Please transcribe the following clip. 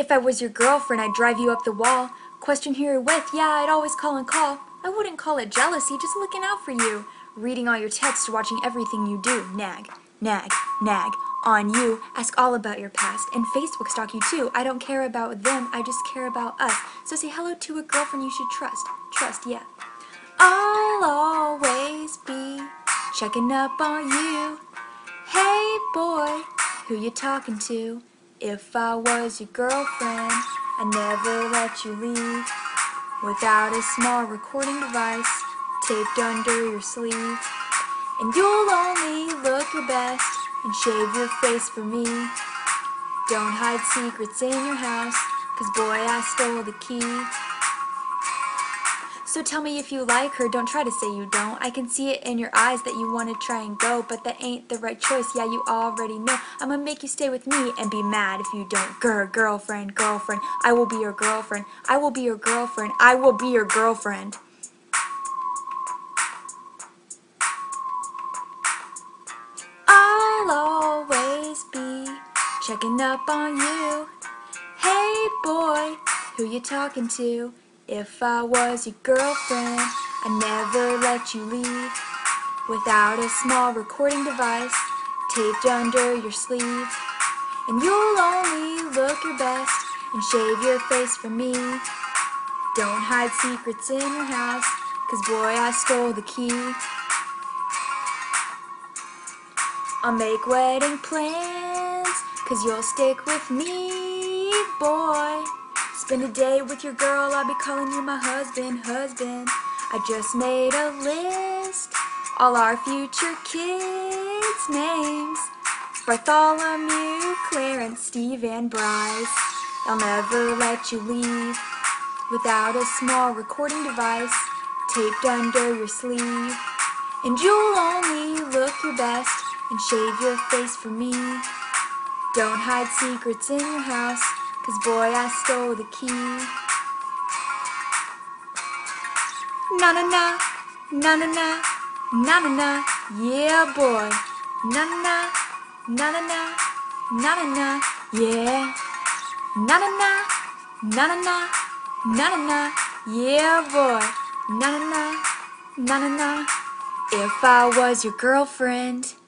If I was your girlfriend, I'd drive you up the wall. Question who you're with, yeah, I'd always call and call. I wouldn't call it jealousy, just looking out for you. Reading all your texts, watching everything you do. Nag, nag, nag. On you, ask all about your past, and Facebook stalk you too. I don't care about them, I just care about us. So say hello to a girlfriend you should trust. Trust, yeah. I'll always be checking up on you. Hey boy, who you talking to? If I was your girlfriend, I'd never let you leave without a small recording device taped under your sleeve. And you'll only look your best and shave your face for me. Don't hide secrets in your house, cause boy, I stole the key. So tell me if you like her, don't try to say you don't. I can see it in your eyes that you wanna try and go, but that ain't the right choice, yeah, you already know. I'ma make you stay with me and be mad if you don't. Girl, girlfriend, girlfriend, I will be your girlfriend. I will be your girlfriend. I will be your girlfriend. I'll always be checking up on you. Hey boy, who you talking to? If I was your girlfriend, I'd never let you leave without a small recording device taped under your sleeve. And you'll only look your best and shave your face for me. Don't hide secrets in your house, cause boy, I stole the key. I'll make wedding plans, cause you'll stick with me, boy. Spend a day with your girl, I'll be calling you my husband, husband. I just made a list, all our future kids' names. Bartholomew, Clarence, Steve, and Bryce. I'll never let you leave without a small recording device taped under your sleeve. And you'll only look your best and shave your face for me. Don't hide secrets in your house, cause boy, I stole the key. Na na na, na na na, na na na, yeah boy. Na na na, na na na, na na na, yeah. Na na na, na na na, na na na, yeah boy. Na na na, na na na. If I was your girlfriend.